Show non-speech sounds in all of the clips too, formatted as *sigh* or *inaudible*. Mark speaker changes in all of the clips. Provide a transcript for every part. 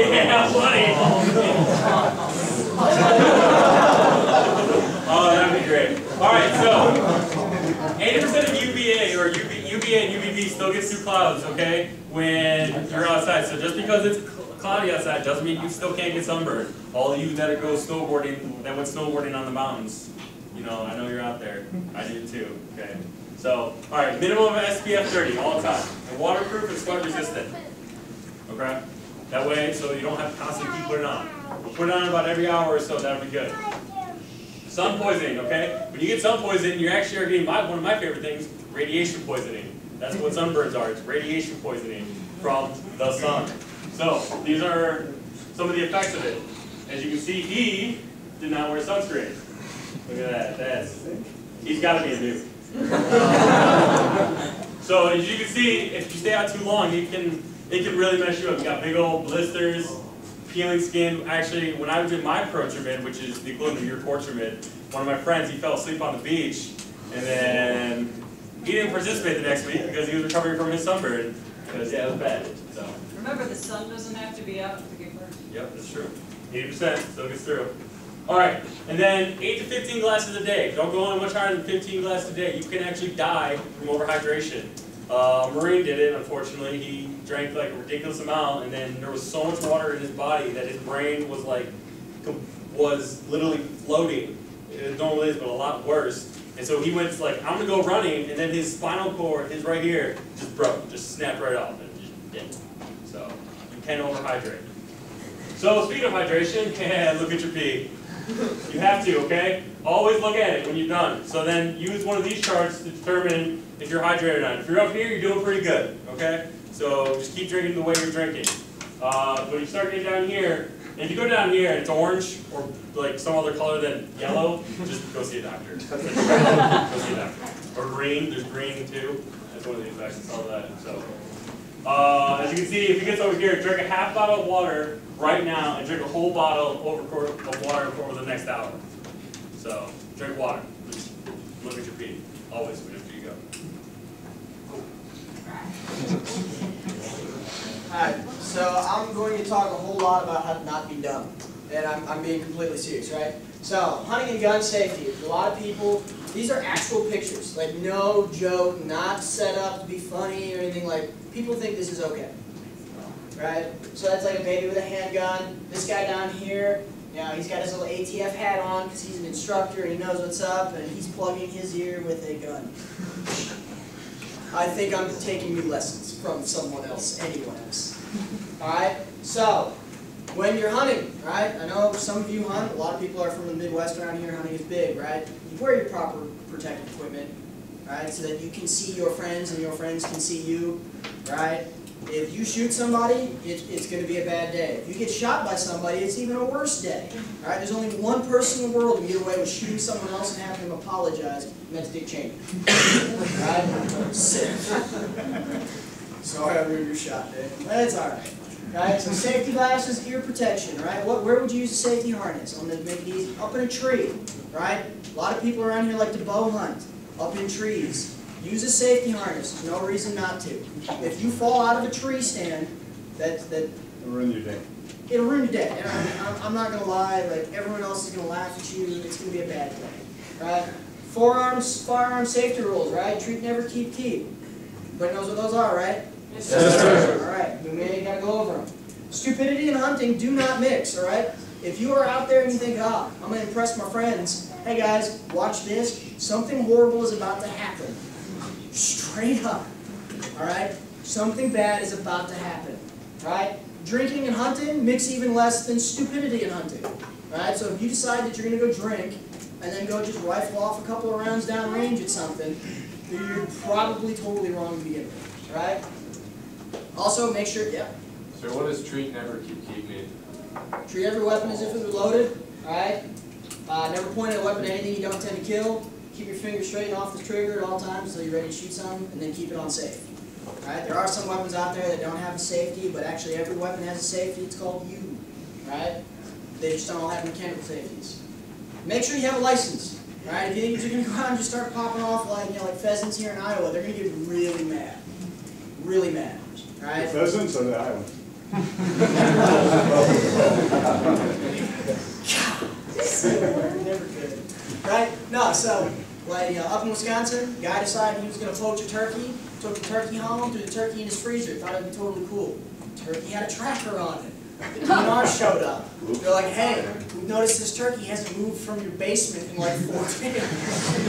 Speaker 1: Yeah, buddy. *laughs* oh, that'd be great. All right, so 80% of UVA or UV, UVA and UVB still gets through clouds, okay, when you're outside. So just because it's cloudy outside doesn't mean you still can't get sunburned. All of you that go snowboarding, that went snowboarding on the mountains, you know, I know you're out there. I did too, okay? So, all right, minimum of SPF 30 all the time. And waterproof and sweat resistant, okay? That way, so you don't have to constantly keep putting it on. We'll put it on about every hour or so, that'll be good. Sun poisoning, okay? When you get sun poisoning, you actually are getting my, one of my favorite things, radiation poisoning. That's what sunburns are, it's radiation poisoning from the sun. So, these are some of the effects of it. As you can see, he did not wear sunscreen. Look at that, that's, he's gotta be a noob. *laughs* So as you can see, if you stay out too long, you can it can really mess you up. You got big old blisters, peeling skin. Actually, when I did my PROTRAMID, which is the equivalent of your CORTRAMID, one of my friends, he fell asleep on the beach, and then he didn't participate the next week because he was recovering from his sunburn. Because yeah, it was bad. So
Speaker 2: Remember, the sun doesn't have to be out to get burned.
Speaker 1: yep, that's true. 80% still gets through. All right, and then 8 to 15 glasses a day. Don't go on much higher than 15 glasses a day. You can actually die from overhydration. Uh, Marine did it, unfortunately. He drank like a ridiculous amount, and then there was so much water in his body that his brain was like, was literally floating. It normally is, but a lot worse. And so he went like, I'm gonna go running, and then his spinal cord, his right here, just broke, just snapped right off, and just dead. So you can overhydrate. So speaking of hydration, *laughs* yeah, look at your pee. You have to, okay? Always look at it when you're done. So then use one of these charts to determine if you're hydrated or not. If you're up here, you're doing pretty good, okay? So just keep drinking the way you're drinking. Uh, when you start getting down here, and if you go down here and it's orange or like some other color than yellow, just go see a doctor. *laughs* go see a doctor. Or green, there's green too. That's one of the effects, all that. So. Uh, as you can see, if he gets over here, drink a half bottle of water right now and drink a whole bottle over of water over the next hour. So, drink water. Just look at your feet. Always you.
Speaker 3: Alright, so I'm going to talk a whole lot about how to not be dumb. And I'm, I'm being completely serious, right? So, hunting and gun safety. A lot of people, these are actual pictures. Like, no joke, not set up to be funny or anything like, people think this is okay. Right? So that's like a baby with a handgun. This guy down here, you know, he's got his little ATF hat on because he's an instructor and he knows what's up and he's plugging his ear with a gun. I think I'm taking new lessons from someone else, anyone else. *laughs* Alright, so when you're hunting, right? I know some of you hunt, a lot of people are from the Midwest around here, hunting is big, right? You wear your proper protective equipment, right? So that you can see your friends and your friends can see you, right? If you shoot somebody, it, it's going to be a bad day. If you get shot by somebody, it's even a worse day. Right? There's only one person in the world who can get away with shooting someone else and having them apologize, and that's Dick Cheney. Right? Sick. *laughs* Sorry I ruined your shot, Dick. It's all right. So safety glasses, ear protection. Right? What? Where would you use a safety harness? Going to make it easy. Up in a tree. Right? A lot of people around here like to bow hunt. Up in trees. Use a safety harness. There's no reason not to. If you fall out of a tree stand, that that it'll
Speaker 4: Ruin your day.
Speaker 3: it'll ruin your day. And I'm, I'm- I'm not gonna lie. Like everyone else is gonna laugh at you. It's gonna be a bad day, right? Forearms, firearm safety rules, right? Treat, never, keep, keep. Everybody knows what those are, right?
Speaker 2: Yes,
Speaker 4: sir.
Speaker 3: All right. We may gotta go over them. Stupidity and hunting do not mix. All right. If you are out there and you think, ah, I'm gonna impress my friends. Hey guys, watch this. Something horrible is about to happen. Straight up. Alright? Something bad is about to happen. Alright? Drinking and hunting mix even less than stupidity and hunting. Alright? So if you decide that you're gonna go drink and then go just rifle off a couple of rounds downrange at something, you're probably totally wrong to begin with. Alright? Also make sure, yeah,
Speaker 4: So what does treat, never, keep, keep mean?
Speaker 3: treat every weapon as if it were loaded. Alright? Uh, never point at a weapon at anything you don't intend to kill. Keep your finger straight off the trigger at all times until you're ready to shoot some, and then keep it on safe. All right? There are some weapons out there that don't have a safety, but actually every weapon has a safety. It's called U. Right? They just don't all have mechanical safeties. Make sure you have a license. Right? If you think you're going to go out and just start popping off like you know, like pheasants here in Iowa, they're going to get really mad. Really mad. Right?
Speaker 4: The pheasants or the Iowa? *laughs* Never good. Right?
Speaker 3: No, so you know, up in Wisconsin, guy decided he was going to poach a turkey, took the turkey home, threw the turkey in his freezer, thought it'd be totally cool. Turkey had a tracker on it. The *laughs* DNR showed up. They're like, hey, we've noticed this turkey hasn't moved from your basement in like four days. *laughs*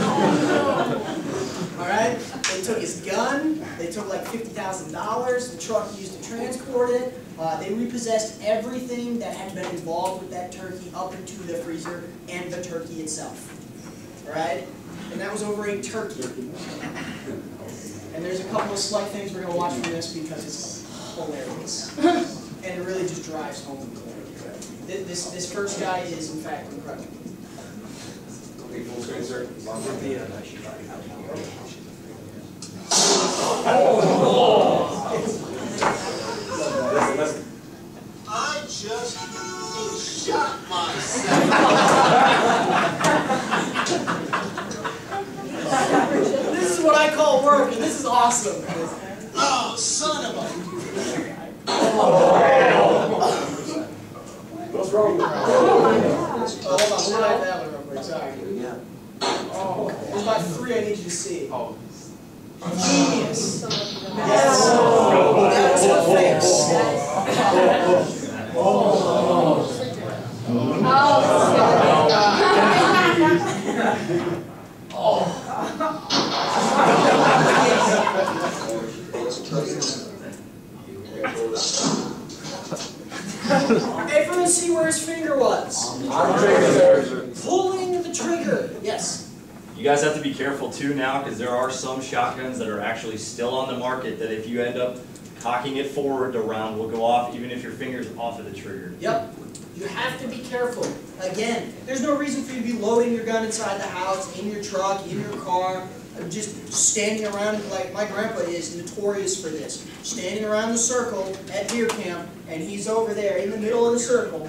Speaker 3: All right? They took his gun. They took like fifty thousand dollars. The truck used to transport it. Uh, they repossessed everything that had been involved with that turkey up into the freezer and the turkey itself. All right? And that was over a turkey. And there's a couple of slight things we're gonna watch from this because it's hilarious, and it really just drives home the point. This this first guy is in fact incredible.
Speaker 4: Okay,
Speaker 3: awesome.
Speaker 5: Oh, son of a.
Speaker 4: What's wrong? with?
Speaker 3: Oh, hold on, we'll write that one real quick, sorry. Oh, There's about three I need you to see.
Speaker 4: Oh.
Speaker 3: Genius. Yes. That was her face. Everyone see where his finger was?
Speaker 4: I'm taking sir.
Speaker 3: Pulling the trigger. Yes.
Speaker 6: You guys too now, because there are some shotguns that are actually still on the market that if you end up cocking it forward, the round will go off even if your finger's off of the trigger.
Speaker 3: Yep. You have to be careful. Again, there's no reason for you to be loading your gun inside the house, in your truck, in your car, just standing around like my grandpa is notorious for this. Standing around the circle at deer camp, and he's over there in the middle of the circle,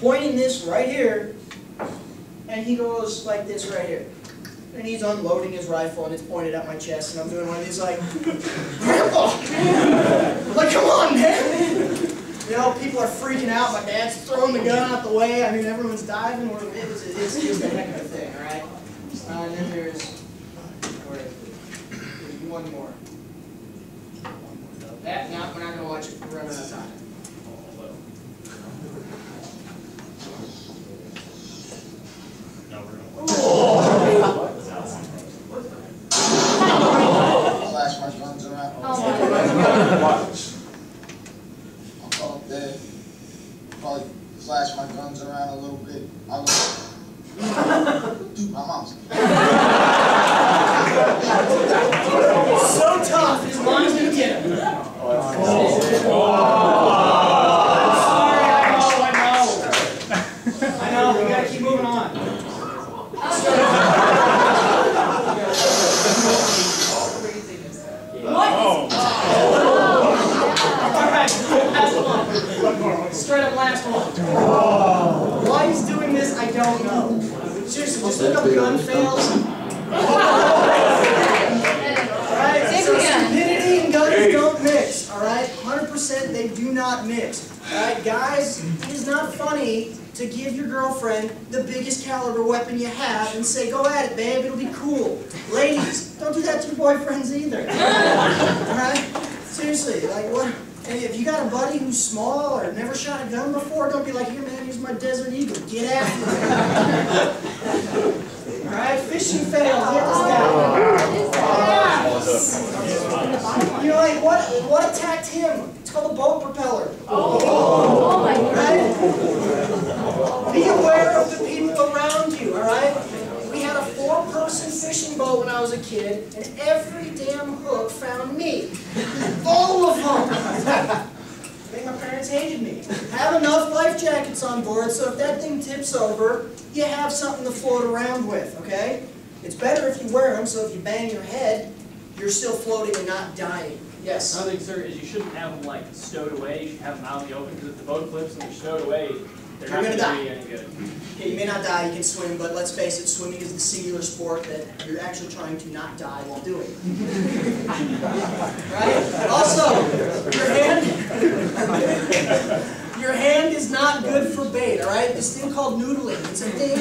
Speaker 3: pointing this right here, and he goes like this right here. And he's unloading his rifle and it's pointed at my chest, and I'm doing one of these like, Grandpa! like, come on, man! You know, people are freaking out. My dad's throwing the gun out the way. I mean, everyone's diving. Was, it's just a heck of a thing, all right? Uh, and then there's, where is it? One more. That, no, we're not gonna watch it. We're running out of time.
Speaker 5: Flash my guns around.
Speaker 4: Watch.
Speaker 5: I'll call up there. Probably flash my guns around a little bit. I'll go. Dude, my mom's.
Speaker 3: So tough, his mom's gonna get him. I'm sorry, I know, I know. I know, we gotta keep moving on. Alright, last one. Straight up last one. Why he's doing this, I don't know. Seriously, just look up gun fails. Alright, so stupidity and guns don't mix, alright? Hundred percent they do not mix. Alright, guys, it is not funny to give your girlfriend the biggest caliber weapon you have and say, go at it, babe, it'll be cool. Ladies, don't do that to your boyfriends either. Alright? Seriously, like what? And if you got a buddy who's small or never shot a gun before, don't be like, here man, here's my Desert Eagle, get after it. Alright, fishing fail, hit this guy. Oh, You're like, what, what attacked him? It's called a boat propeller. Oh, oh my God. Right? Be aware of the people around you, alright? We had a four-person fishing boat when I was a kid, and every damn hook found me. All of them! I think my parents hated me. Have enough life jackets on board, so if that thing tips over, you have something to float around with, okay? It's better if you wear them, so if you bang your head, you're still floating and not dying. Yes?
Speaker 7: Another thing, sir, is you shouldn't have them like stowed away. You should have them out in the open because if the boat flips and they're stowed away, they're
Speaker 3: You're
Speaker 7: not
Speaker 3: gonna
Speaker 7: going be any good.
Speaker 3: Okay, you may not die, you can swim, but let's face it, swimming is the singular sport that you're actually trying to not die while doing. *laughs* Right? Also, your hand, *laughs* your hand is not not good for bait, all right? This thing called noodling, it's a thing.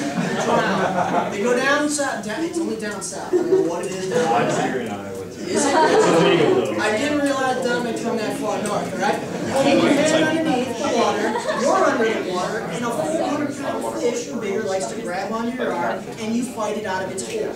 Speaker 3: They go down south, down, it's only down south. I don't know what it is down
Speaker 6: I'm figuring out what to.
Speaker 3: Is it?
Speaker 6: It's illegal though.
Speaker 3: I didn't realize that I come that far north, right? You keep your head underneath the water, you're under the water, and a 400 pound fish or bigger likes to grab onto your arm, and you fight it out of its hole.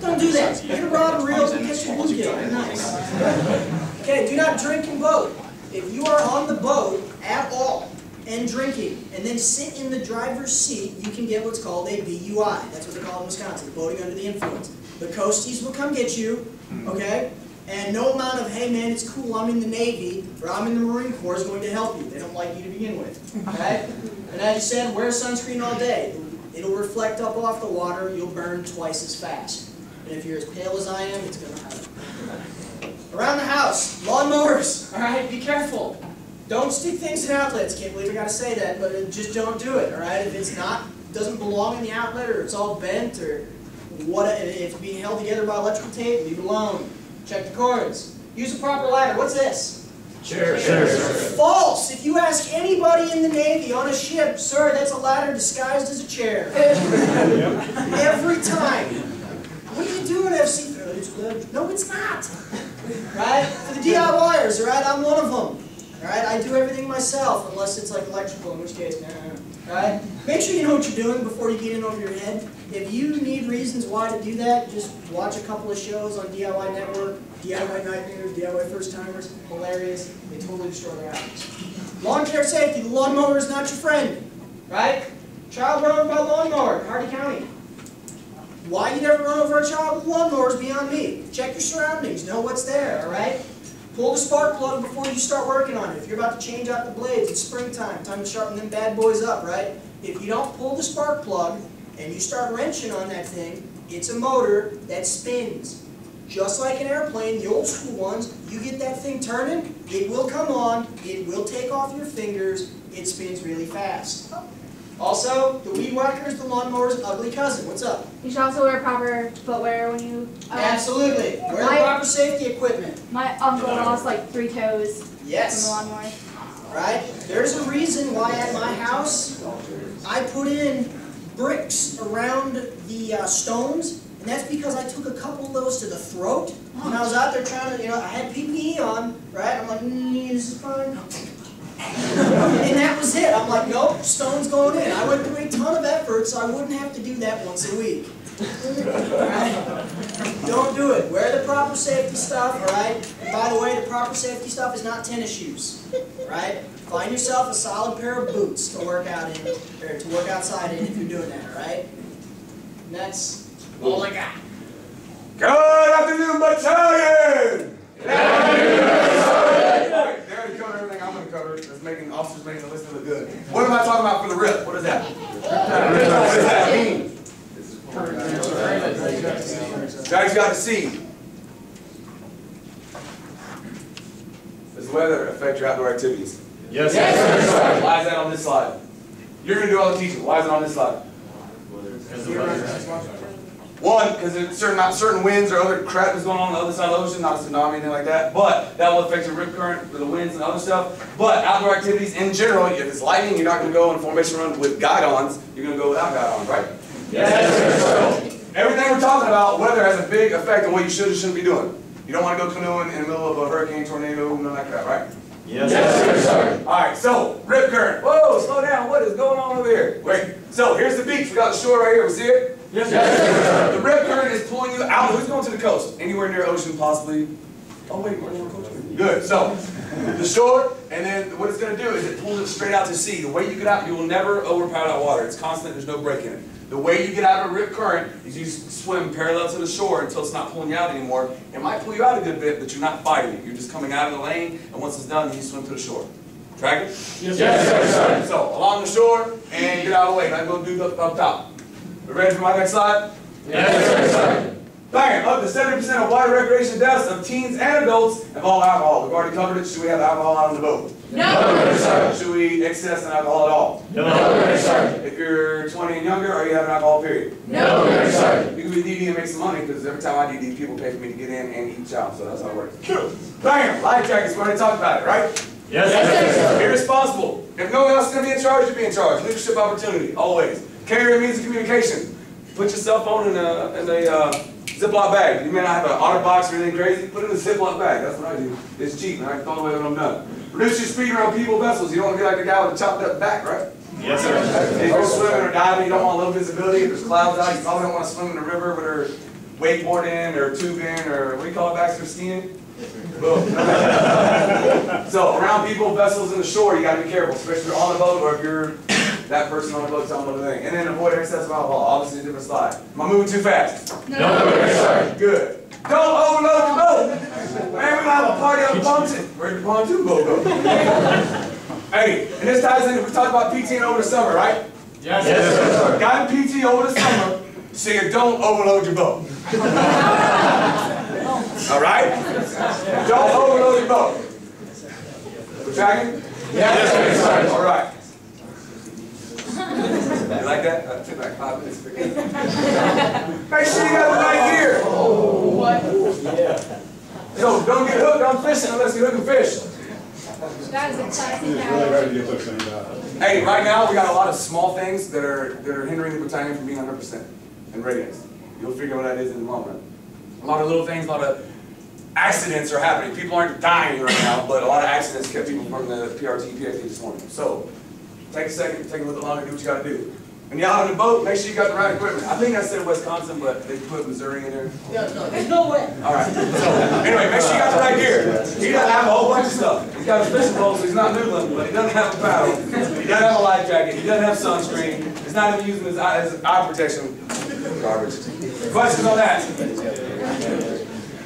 Speaker 3: Don't do that. A rod and reel and catch bluegill. Nice. Okay, do not drink and boat. If you are on the boat at all and drinking, and then sit in the driver's seat, you can get what's called a BUI. That's what they call it in Wisconsin, boating under the influence. The coasties will come get you, hmm. okay? And no amount of, hey man, it's cool, I'm in the Navy, or I'm in the Marine Corps is going to help you. They don't like you to begin with, okay? And as you said, wear sunscreen all day. It'll reflect up off the water, you'll burn twice as fast. And if you're as pale as I am, it's gonna hurt. Around the house, lawnmowers, all right, be careful. Don't stick things in outlets, can't believe I gotta say that, but just don't do it, all right? If it's not, doesn't belong in the outlet, or it's all bent, or what, if it's being held together by electrical tape, leave it alone. Check the cords. Use a proper ladder, what's this?
Speaker 6: Chair, chair, sir.
Speaker 3: False! If you ask anybody in the Navy on a ship, sir, that's a ladder disguised as a chair. *laughs* Every time. What are you doing, FC? It's good. No, it's not. Right? For the DIYers, right? I'm one of them. Right, I do everything myself, unless it's like electrical, in which case, nah. All right? Make sure you know what you're doing before you get in over your head. If you need reasons why to do that, just watch a couple of shows on DIY Network, DIY Nightmares, DIY First Timers. Hilarious. They totally destroy their houses. Lawn care safety. The lawnmower is not your friend. Right? Child run over by lawnmower Hardy County. Why you never run over a child with lawnmower is beyond me. Check your surroundings. Know what's there, all right? Pull the spark plug before you start working on it. If you're about to change out the blades, it's springtime. Time to sharpen them bad boys up, right? If you don't pull the spark plug and you start wrenching on that thing, it's a motor that spins. Just like an airplane, the old school ones, you get that thing turning, it will come on, it will take off your fingers, it spins really fast. Also, the weed whacker is the lawnmower's ugly cousin. What's up?
Speaker 8: You should also wear proper footwear when you. Uh,
Speaker 3: Absolutely. Wear the
Speaker 8: my-
Speaker 3: proper safety equipment.
Speaker 8: My uncle lost like three toes
Speaker 3: Yes.
Speaker 8: from the lawnmower.
Speaker 3: Right? There's a reason why at my house I put in bricks around the uh, stones, and that's because I took a couple of those to the throat when I was out there trying to, you know, I had PPE on, right? I'm like, mm, this is fine. And that was it. I'm like, nope, stone's going in. I went through a ton of effort so I wouldn't have to do that once a week. Alright? Don't do it. Wear the proper safety stuff, alright? And by the way, the proper safety stuff is not tennis shoes. Right? Find yourself a solid pair of boots to work out in, or to work outside in if you're doing that, alright? And that's all I got.
Speaker 4: Good afternoon, battalion! Alright, cover, that's making, officers making the list look good. What am I talking about for the rip? What is that? *laughs* What does that mean? Guys got to see. Does weather affect your outdoor activities?
Speaker 6: Yes,
Speaker 4: Why is that on this slide? You're gonna do all the teaching, why is it on this slide? One, because there's certain not certain winds or other crap that's going on on the other side of the ocean, not a tsunami, anything like that. But that will affect your rip current for the winds and other stuff. But outdoor activities in general, if it's lightning, you're not going to go on a formation run with guide-ons. You're going to go without guide-ons, right? Yes. Everything we're talking about, weather has a big effect on what you should and shouldn't be doing. You don't want to go canoeing in the middle of a hurricane, tornado, none like that right?
Speaker 6: Yes,
Speaker 4: All right, so rip current. Whoa, slow down. What is going on over here? Wait. So here's the beach. We got the shore right here. We see it? Yes, sir. The rip current is pulling you out. Who's going to the coast? Anywhere near ocean, possibly. Oh wait, we're on coast. Good. So the shore, and then what it's going to do is it pulls it straight out to sea. The way you get out, you will never overpower that water. It's constant. There's no break in it. The way you get out of a rip current is you swim parallel to the shore until it's not pulling you out anymore. It might pull you out a good bit, but you're not fighting it. You're just coming out of the lane, and once it's done, you swim to the shore. Track it? Yes, sir, So, along the shore, and get out of the way. Now go do up, up top. We ready for my next slide? Yes, sir. Bang! Up to 70% of water recreation deaths of teens and adults involve alcohol. We've already covered it. Should we have alcohol out on the boat? No. Should we excess in alcohol at all?
Speaker 6: No.
Speaker 4: If you're 20 and younger, are you having alcohol, period?
Speaker 8: No.
Speaker 4: You can be DD and make some money because every time I DD, people pay for me to get in and eat chow, so that's how it works. Bam! Life jackets, we already talked about it, right?
Speaker 6: Yes,
Speaker 4: Here's responsible. If no one else is gonna be in charge, you be in charge. Leadership opportunity, always. Carry a means of communication. Put your cell phone in a, in a uh, Ziploc bag. You may not have an otter box or anything crazy, put it in a Ziploc bag. That's what I do. It's cheap, and I can throw it away when I'm done. Reduce your speed around people vessels. You don't want to be like the guy with the chopped up back, right?
Speaker 6: Yes, sir.
Speaker 4: If you're swimming or diving, you don't want low visibility. If there's clouds out, you probably don't want to swim in the river with her wakeboarding or tubing or what do you call it, Baxter, skiing? Boom. *laughs* So around people, vessels, and the shore, you gotta be careful, especially if you're on the boat or if you're that person on the boat telling them the thing. And then avoid excessive alcohol, obviously a different slide. Am I moving too fast?
Speaker 8: No.
Speaker 4: Good. Don't overload the boat. Man, we're gonna have a party on the pontoon. Where'd the pontoon boat go? Hey, and this ties in, we talked about PTing over the summer, right?
Speaker 7: Yes,
Speaker 6: Yes,
Speaker 4: Got a PT over the summer, so you don't overload your boat. All right? Don't overload your boat. We're tracking? Yes, All right. *laughs* You like that? That took like five minutes. for Make sure you got the right gear. What? Yeah. So don't get hooked on fishing unless you're hooking fish.
Speaker 8: That is a classic
Speaker 9: really
Speaker 8: now.
Speaker 9: to get those things out.
Speaker 4: Uh, hey, right now, we got a lot of small things that are, that are hindering the battalion from being hundred percent in readiness. You'll figure out what that is in a moment. A lot of little things, a lot of accidents are happening. People aren't dying right now, but a lot of accidents kept people from the PRT, PFT this morning. So, take a second, take a little longer, do what you gotta do. When you're out on the boat, make sure you got the right equipment. I think I said Wisconsin, but they put Missouri in there.
Speaker 3: Yeah, no, there's no way.
Speaker 4: All right. So, anyway, make sure you got the right gear. He doesn't have a whole bunch of stuff. He's got a fishing pole, so he's not noodling, but he doesn't have a paddle. He doesn't have a life jacket. He doesn't have sunscreen. He's not even using his eye, his eye protection. Garbage. Questions on that?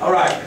Speaker 4: All right.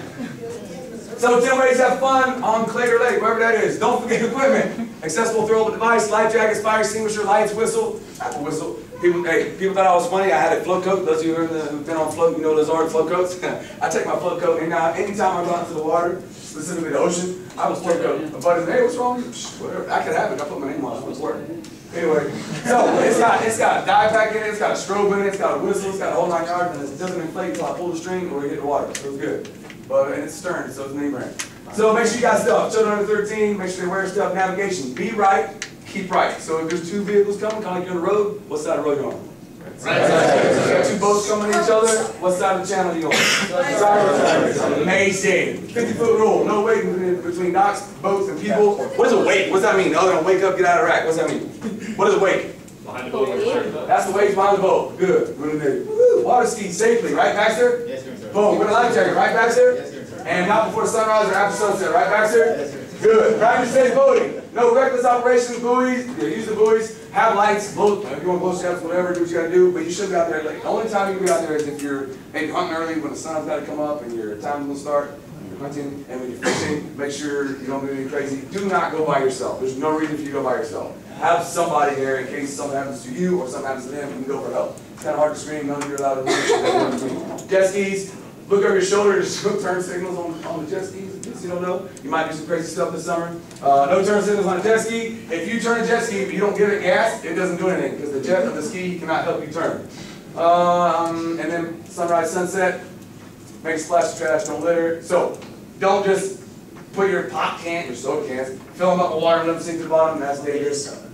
Speaker 4: So ten ways to have fun on Claytor Lake, wherever that is. Don't forget equipment. Accessible throwable device, life jackets, fire extinguisher, lights, whistle. Not the whistle. People, hey, people thought I was funny. I had a float coat. Those of you who've been on float, you know those are float coats. *laughs* I take my float coat, and now anytime I go out the water, specifically the ocean, I have a float coat. Buddy's like, hey, what's wrong Whatever. I could have it. I put my name on it. It's working. Anyway, so it's got it's got a dye pack in it, it's got a strobe in it, it's got a whistle, it's got a whole nine yards, and it doesn't inflate until I pull the string or hit the water. So it's good. But and it's stern, so it's name brand. So make sure you got stuff. Children under 13, make sure they wear stuff. Navigation, be right, keep right. So if there's two vehicles coming, kind of like you're on the road, what side of the road you on? Right side. You got two boats coming at each other, what side of the channel are you on? Side. Amazing. 50 foot rule, no waiting between- between docks, boats, and people. What is a wake? What's that mean? The Other than wake up, get out of rack. What's that mean? What is a wake?
Speaker 6: Behind the boat.
Speaker 4: That's the wake behind the boat. Good. Good, good. Woo. Water ski safely, right, Baxter?
Speaker 5: Yes, sir.
Speaker 4: Boom. With a life jacket, right, Baxter?
Speaker 5: Yes, sir.
Speaker 4: And not before sunrise or after sunset, right, Baxter? Yes, sir. Good. Practice safe boating. No reckless operations, buoys. Yeah, use the buoys. Have lights. Blow. If you want to blow straps, whatever, do what you got to do. But you should be out there. Like, the only time you can be out there is if you're maybe hunting early when the sun's got to come up and your time's going to start. You're hunting and when you're fishing, make sure you don't do anything crazy. Do not go by yourself. There's no reason for you to go by yourself. Have somebody there in case something happens to you or something happens to them. You can go for help. It's kind of hard to scream. None of you are allowed to. Jet skis. Look over your shoulder. There's *laughs* no turn signals on, on the jet skis. In case you don't know, you might do some crazy stuff this summer. Uh, no turn signals on a jet ski. If you turn a jet ski, but you don't give it gas, it doesn't do anything because the jet of the ski cannot help you turn. Um, and then sunrise, sunset. Make a splash of trash, don't litter. So, don't just put your pop can, your soda cans, fill them up with water and let them sink to the bottom, that's dangerous.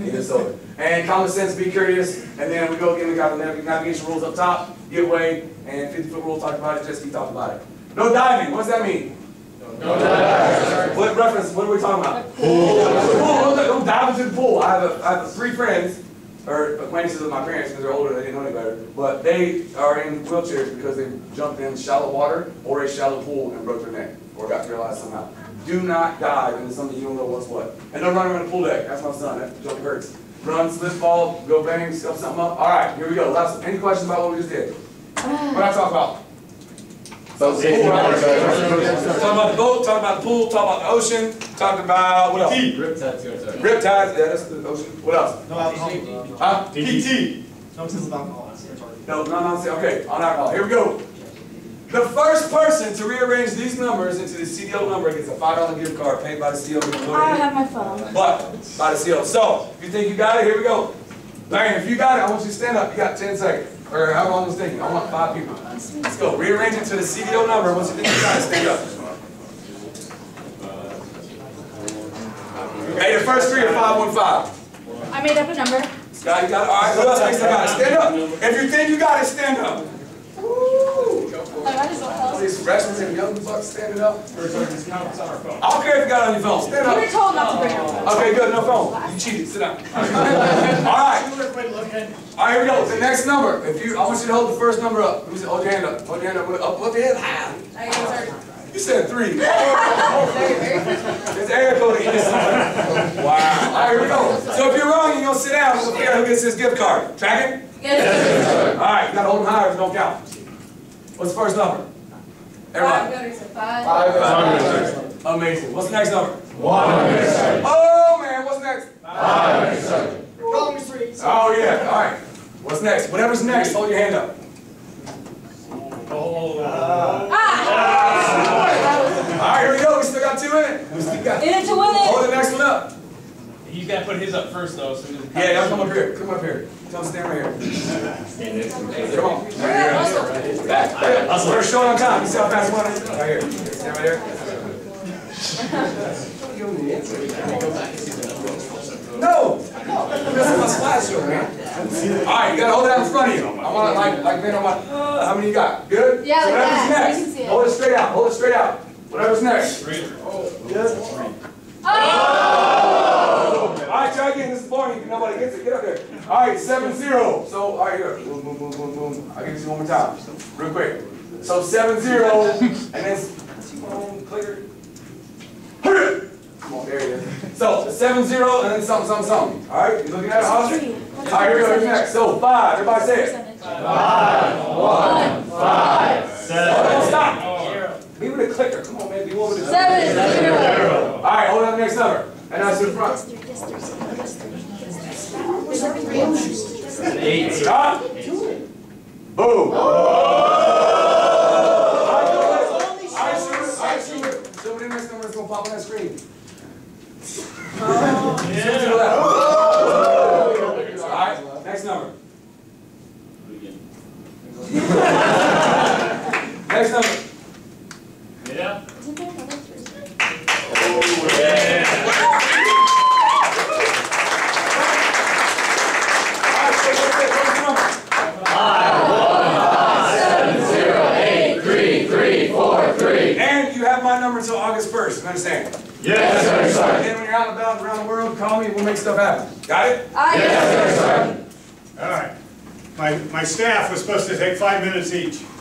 Speaker 4: It is soda. And common sense, be curious, and then we go again, we got the navigation rules up top, giveaway, and fifty foot rule talked about it, just keep talking about it. No diving, what does that mean? No diving. What reference, what are we talking about? Pool. Don't, don't dive into the pool. I have, a, I have three friends, or acquaintances of my parents, because they're older, they didn't know any better, but they are in wheelchairs because they jumped in shallow water or a shallow pool and broke their neck, or got paralyzed somehow. Do not dive into something you don't know what's what. And don't run around the pool deck, that's my son, that jump hurts. Run, slip, fall, go bang, scuff something up. All right, here we go. Last, any questions about what we just did? Ah. What I talk about? Boat safety. Talk about the boat, talk about the pool, talk about the ocean, talked about, what else?
Speaker 7: Rip tattoo, sorry.
Speaker 4: Rip tides, yeah, that's the ocean. What else?
Speaker 5: No alcohol.
Speaker 4: Huh? PT.
Speaker 5: No sense of alcohol.
Speaker 4: No, no, no, okay, on alcohol. Here we go. The first person to rearrange these numbers into the CDL number gets a five dollar gift card paid by the CDL.
Speaker 8: I don't have my phone.
Speaker 4: But by the CDL. So, if you think you got it, here we go. Bang, if you got it, I want you to stand up. You got 10 seconds. Or how long was it taking? I want five people. Let's go. Rearrange it to the CDL number. Once you think you got it, stand up. Hey, the first three are five one five.
Speaker 8: I made up a number.
Speaker 4: Scott, you got it? All right, who else thinks they got it? Stand up. If you think you got it, stand up. Woo.
Speaker 8: I might as well
Speaker 4: All
Speaker 8: help.
Speaker 4: these freshmen and young bucks standing up.
Speaker 7: First, it's on our phone.
Speaker 4: I don't care if you got it on your phone. Stand
Speaker 8: We were told not to bring our phones.
Speaker 4: Okay, good. No phone. You cheated. Sit down. All right. All right, here we go. The next number. If you, I want you to hold the first number up. Let me see. Hold your hand up. Hold your hand up. Up, up your head high.
Speaker 2: I guess our-
Speaker 4: You said three. *laughs* It's air code. Wow. All right, here we go. So if you're wrong, you're gonna sit down. We'll figure out who gets this gift card. Tracking?
Speaker 2: Yes.
Speaker 4: All right, you gotta hold them higher if you don't count. What's the first number?
Speaker 2: Five
Speaker 4: Everybody.
Speaker 2: gutters, so five.
Speaker 4: Amazing. What's the next number? Oh man, what's next?
Speaker 3: Wrong is three.
Speaker 4: Oh yeah. All right. What's next? Whatever's next, hold your hand up.
Speaker 8: Ah!
Speaker 4: All right, here we go. We still got two in it. We still got.
Speaker 8: In it to win it.
Speaker 4: Hold the next one up.
Speaker 7: He's gotta put his up first though, so.
Speaker 4: Yeah, y'all come up here. Come up here. Tell them to stand right here. Come on. Back. back. We're short on time. You see how fast one is? Right here. Stand right here. No. This is my slideshow, man. All right, you gotta hold that in front of you. I want it like, like, man, I want, uh, how many you got? Good?
Speaker 8: Yeah,
Speaker 4: So
Speaker 8: like
Speaker 4: whatever's
Speaker 8: that,
Speaker 4: next,
Speaker 8: it.
Speaker 4: Hold it straight out, hold it straight out. Whatever's next.
Speaker 8: Oh!
Speaker 4: All right, try again. This is boring. If Nobody gets it. Get up there. All right, seven zero. So, all right, here. Boom, boom, boom, boom, boom. I'll give you one more time, real quick. So seven zero, and then boom, clicker. Hurry! Come on, there it is. So seven zero, and then something, something, something. All right, you looking at it, Hollis?
Speaker 8: Three.
Speaker 4: All right, here we go. Who's next? So five. Everybody say it.
Speaker 8: Percentage.
Speaker 4: Oh, don't stop. Be with a clicker. Come on, man. Be one with a
Speaker 8: Seven. Zero.
Speaker 4: All right, hold on the next number. And oh. to
Speaker 8: only three options.
Speaker 6: Eight.
Speaker 4: Stop. Boom. I shoot, I shoot. So the next number is gonna pop on that screen. Oh. Zoom to the left. All right, next number. Next number.
Speaker 7: Yeah.
Speaker 8: Isn't there another three?
Speaker 4: All right, so what's the, what's the number? And you have my number until August first, you understand?
Speaker 6: Yes, sir, sir.
Speaker 4: And then when you're out and about around the world, call me, we'll make stuff happen. Got it?
Speaker 8: I.
Speaker 9: All right. My, my staff was supposed to take